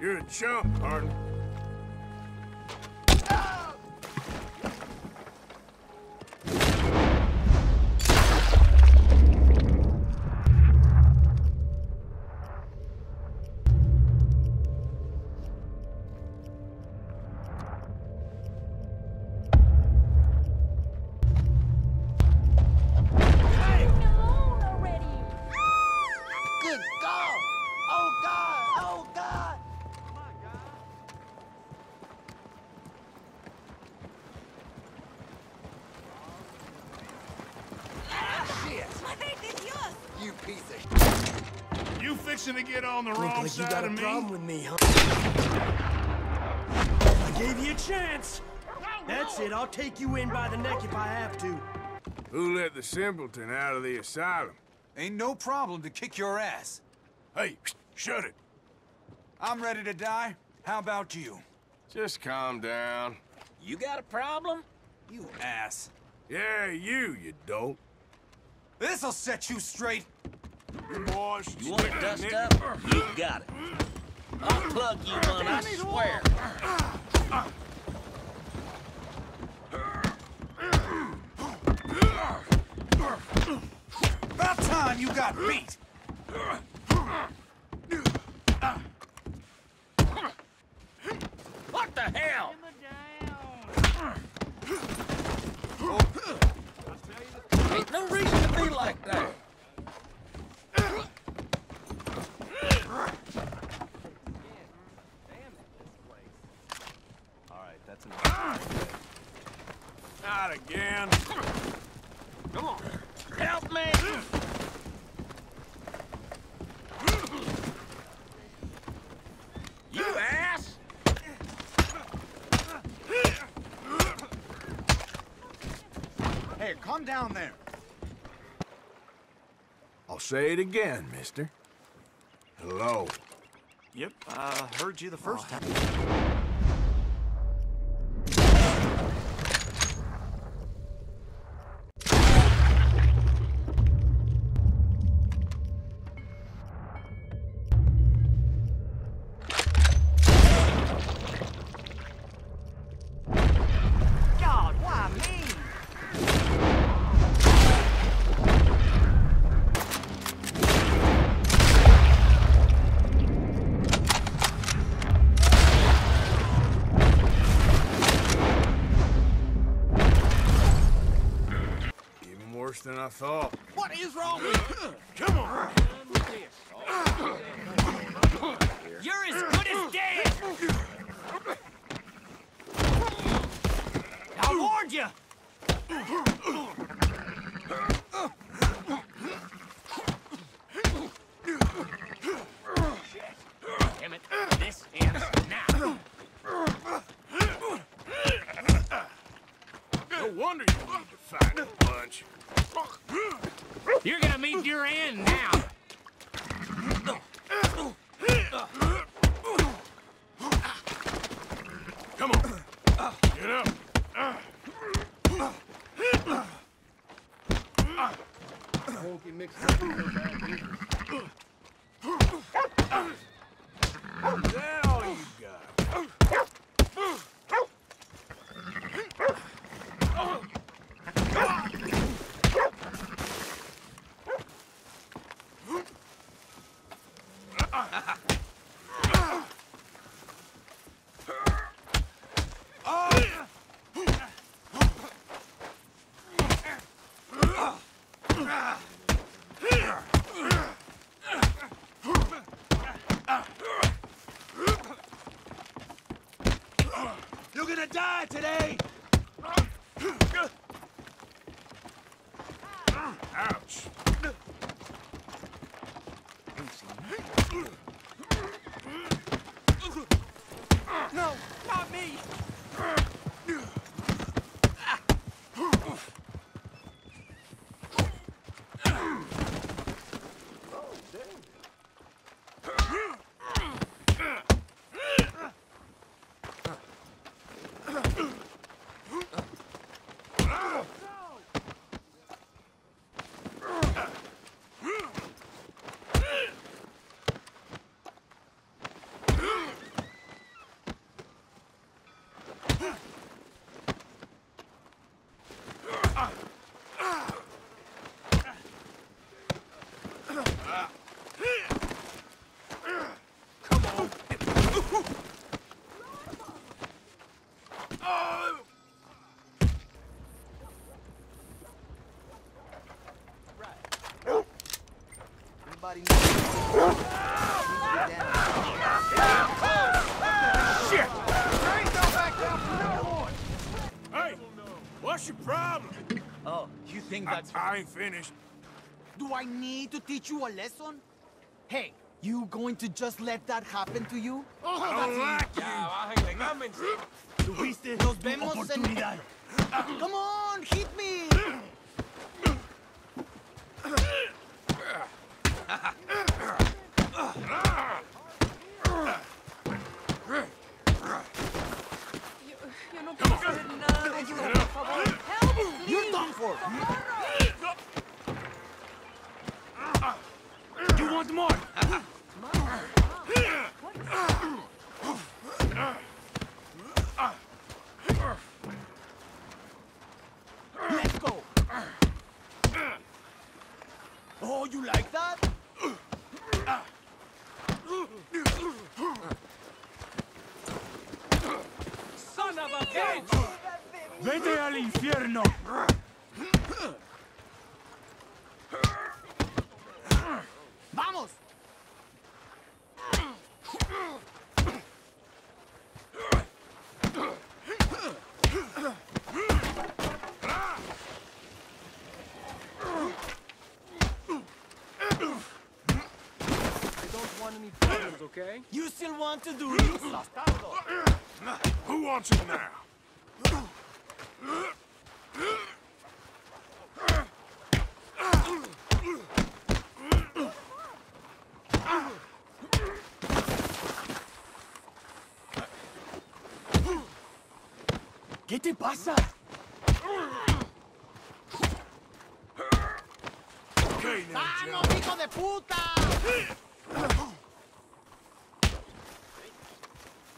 You're a chump, partner. Piece of You fixing to get on the Look wrong like you side got a of me? problem with me, huh? I gave you a chance. That's it. I'll take you in by the neck if I have to. Who let the simpleton out of the asylum? Ain't no problem to kick your ass. Hey, shut it. I'm ready to die. How about you? Just calm down. You got a problem? You ass. Yeah, you, you dope. This'll set you straight. Boys, You want to dust up? You got it. I'll plug you one, I swear. About time you got beat. What the hell? Ain't no reason to be like that. Not again. Come on. Help me. You ass! Hey, calm down there. I'll say it again, mister. Hello. Yep, I heard you the first oh, time. Worse than I thought. What is wrong with you? Come on. You're as good as dead! I warned you! Damn it, this ends now. No wonder you need to fight a punch. You're gonna meet your end now. I, ain't finished. Do I need to teach you a lesson? Hey, you going to just let that happen to you? Oh, I don't like you. Tuviste Nos vemos en- oportunidad. Come on, hit me! Yo no puedo hacer nada. Ayuda, por favor. Help, You're done for! You want more? Let's go! Oh, you like that? Son of a bitch! Vete al infierno. ¡Vamos! I don't want any problems, okay? You still want to do this? Who wants it now? ¿Qué te pasa? Okay, now, Joe. ¡Vamos, hijo de puta!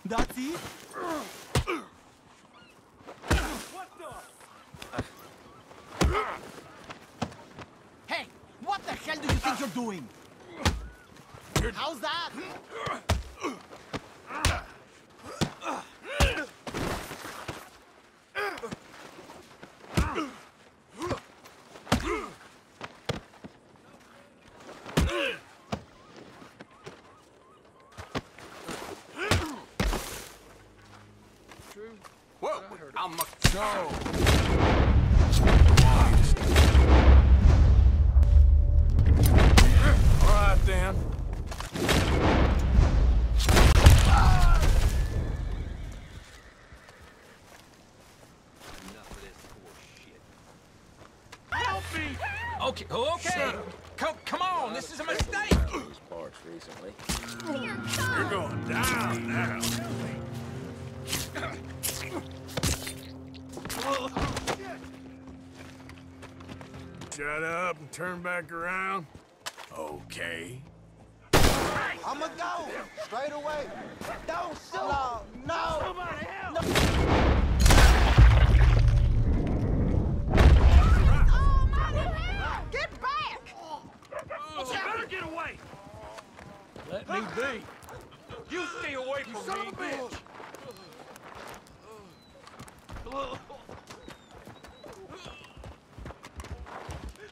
That's it? Hey, what the hell do you think you're doing? How's that? Thank you. Turn back around. Okay. I'ma go straight away. Don't shoot. No, no. Get back! Oh, better get away. Let me be. You stay away from Son me. of a bitch.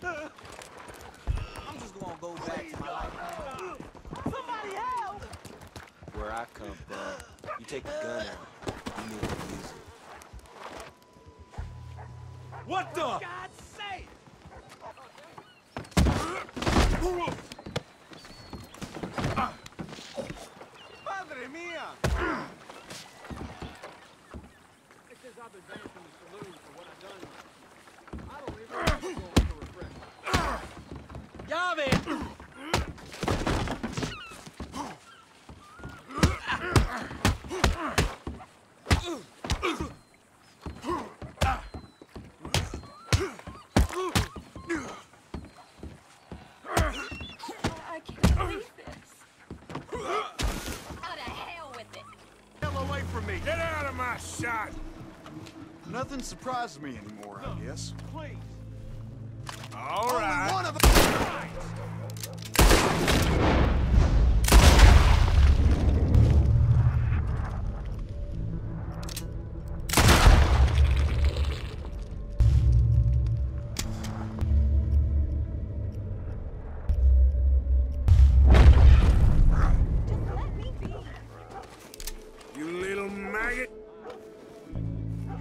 I'm just gonna go back to my life. Somebody help! Where I come from, you take the gun out. You need to use it. What the? For God's sake! Madre mía! Llave! I can't believe this. Out of hell with it. Hell away from me. Get out of my shot. Nothing surprises me anymore, I guess. Please.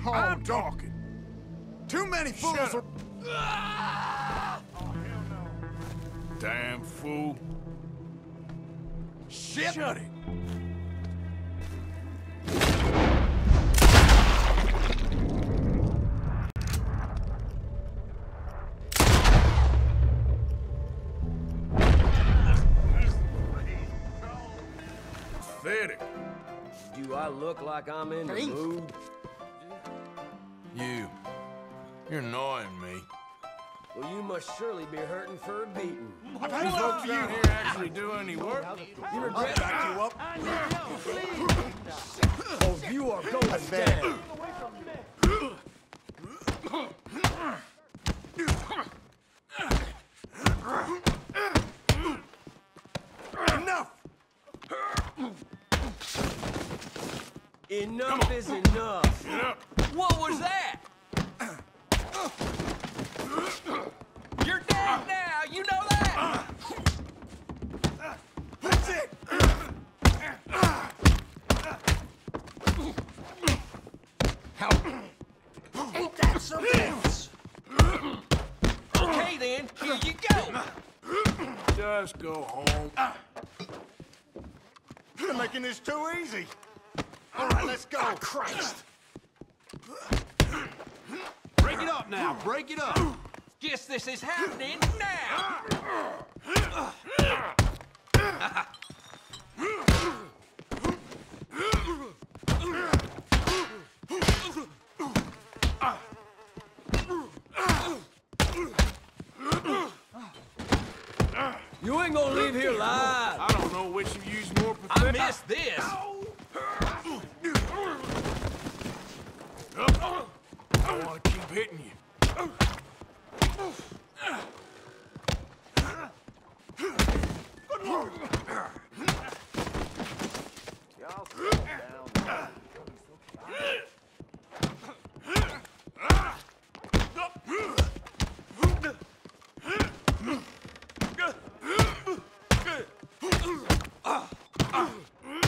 Oh, I'm talking. Too many fools Shut are... Ah! Damn fool. Shit! Shut it. Pathetic. Do I look like I'm in the mood? You. You're annoying me. Well, you must surely be hurting for a beating. These folks around here actually do any work? You regret Back you up. Oh, you are going down. Enough! Enough is enough. What was that? Christ. Break it up now. Break it up. Guess this is happening now. You ain't gonna leave here alive. I don't know which of you's more I pathetic. missed this. I want to keep hitting you.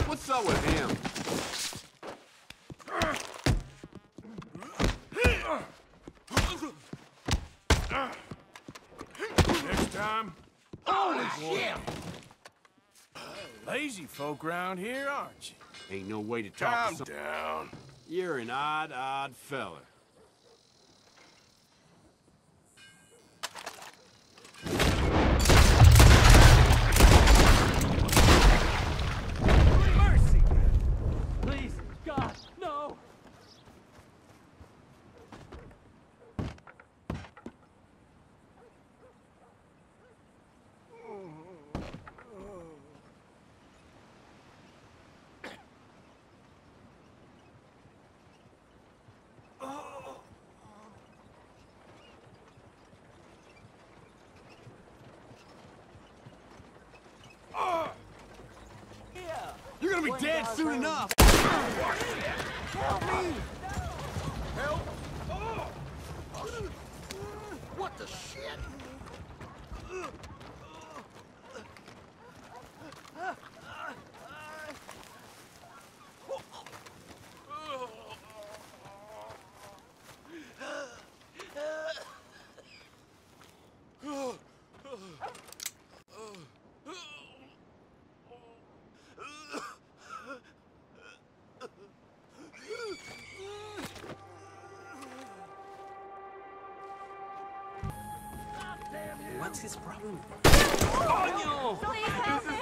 What's up with him? Next time. Holy shit! Around here, aren't you? Ain't no way to talk Calm to some... down. You're an odd, odd fella. Mercy! Please, God, no! You're gonna be dead soon enough. What the shit? What's his problem? Please help me!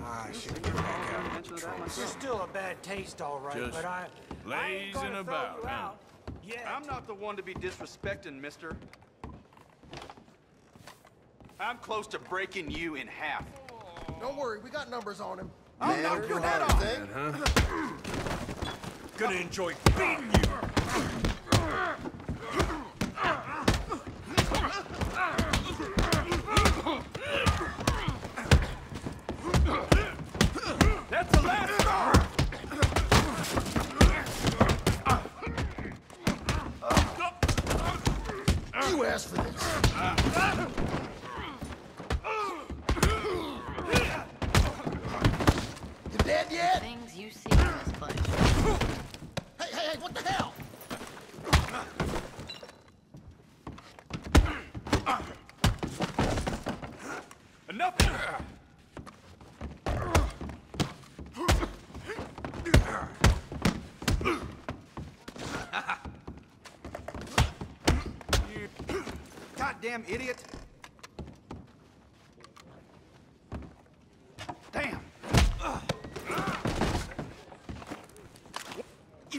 Ah, shit. Get back out of. You're still a bad taste, all right, Just but I... I ain't lazing gonna throw about, you huh? out. Yeah. I'm not the one to be disrespecting, mister. I'm close to breaking you in half. Don't worry, we got numbers on him. I'll knock your head off. Huh? Gonna enjoy beating you. That's the last. You asked for this. Ah.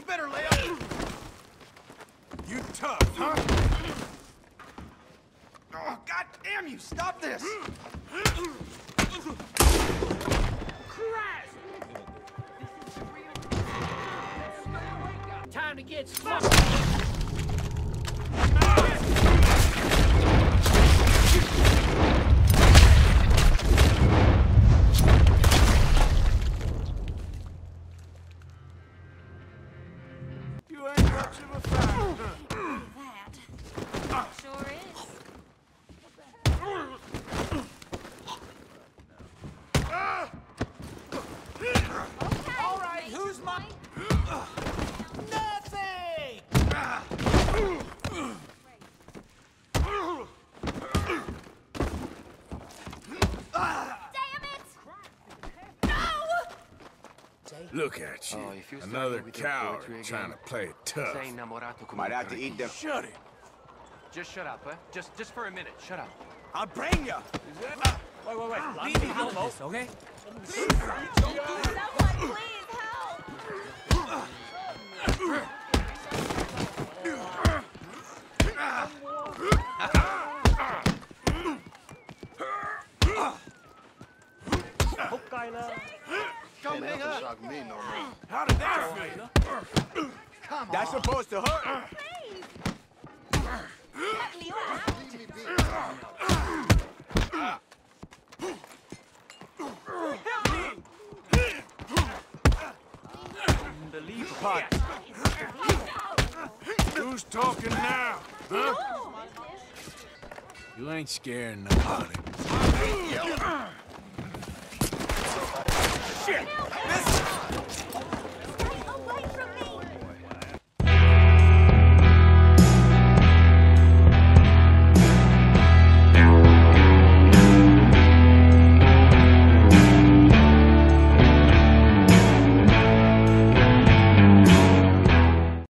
Better lay off! You tough, huh? Oh, God damn you! Stop this! Time to get smoked. Watch him aside. Look at you. Oh, you Another with coward trying to play it tough. Sei innamorato Might have to eat them. Shut it. Just shut up, eh? Just, just for a minute. Shut up. I'll brain ya! Wait, wait, wait. Leave me out of this, okay? Someone please help! Come hang up. Shock me no more. How did that feel? That's supposed to hurt! Please! Let me out! Leave me be. Who's talking now? Huh? You ain't scaring nobody. Shit! This...